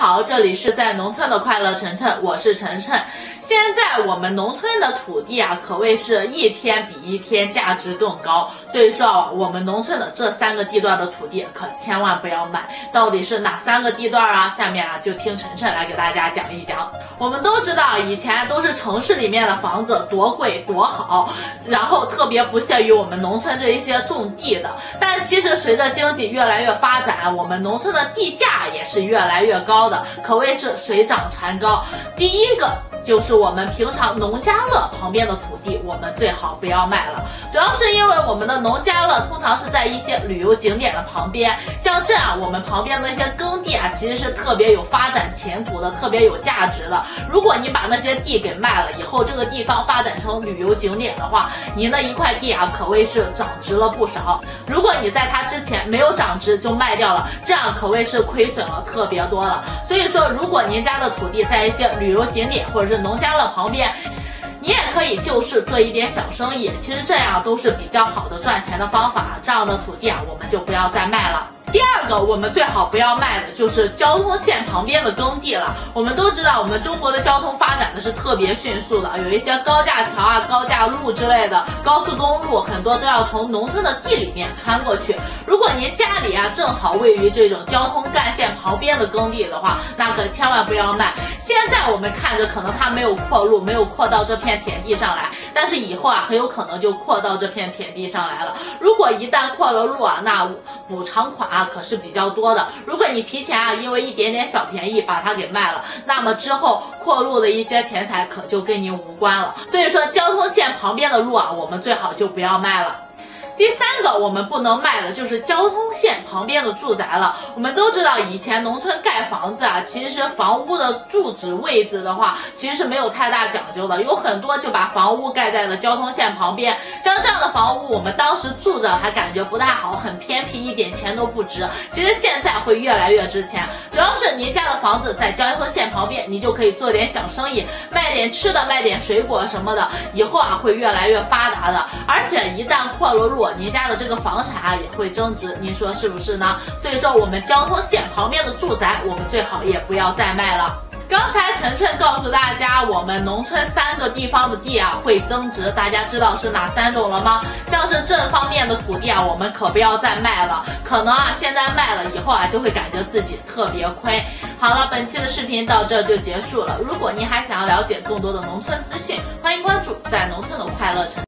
好，这里是在农村的快乐晨晨，我是晨晨。现在我们农村的土地啊，可谓是一天比一天价值更高。所以说啊，我们农村的这三个地段的土地可千万不要买。到底是哪三个地段啊？下面啊就听晨晨来给大家讲一讲。我们都知道，以前都是城市里面的房子多贵多好，然后特别不屑于我们农村这一些种地的。但其实随着经济越来越发展，我们农村的地价也是越来越高的，可谓是水涨船高。第一个。就是我们平常农家乐旁边的土地，我们最好不要卖了。主要是因为我们的农家乐通常是在一些旅游景点的旁边，像这样我们旁边那些耕地啊，其实是特别有发展前途的，特别有价值的。如果你把那些地给卖了以后，这个地方发展成旅游景点的话，你那一块地啊，可谓是涨值了不少。如果你在它之前没有涨值就卖掉了，这样可谓是亏损了特别多了。所以说，如果您家的土地在一些旅游景点或者是农家乐旁边，你也可以就是做一点小生意，其实这样都是比较好的赚钱的方法。这样的土地啊，我们就不要再卖了。第二个，我们最好不要卖的就是交通线旁边的耕地了。我们都知道，我们中国的交通发展的是特别迅速的，有一些高架桥啊、高架路之类的高速公路，很多都要从农村的地里面穿过去。如果您家里啊正好位于这种交通干线旁边的耕地的话，那可千万不要卖。现在我们看着可能它没有扩路，没有扩到这片田地上来，但是以后啊很有可能就扩到这片田地上来了。如果一旦扩了路啊，那补偿款啊。可是比较多的。如果你提前啊，因为一点点小便宜把它给卖了，那么之后扩路的一些钱财可就跟您无关了。所以说，交通线旁边的路啊，我们最好就不要卖了。第三个我们不能卖的就是交通线旁边的住宅了。我们都知道，以前农村盖房子啊，其实房屋的住址位置的话，其实是没有太大讲究的，有很多就把房屋盖在了交通线旁边。像这样的房屋，我们当时住着还感觉不太好，很偏僻，一点钱都不值。其实现在会越来越值钱，主要是您家的房子在交通线旁边，你就可以做点小生意，卖点吃的，卖点水果什么的，以后啊会越来越发达的。而且一旦扩了路，您家的这个房产啊也会增值，您说是不是呢？所以说我们交通线旁边的住宅，我们最好也不要再卖了。刚才晨晨告诉大家，我们农村三个地方的地啊会增值，大家知道是哪三种了吗？像是这方面的土地啊，我们可不要再卖了，可能啊现在卖了以后啊就会感觉自己特别亏。好了，本期的视频到这就结束了。如果您还想要了解更多的农村资讯，欢迎关注在农村的快乐城。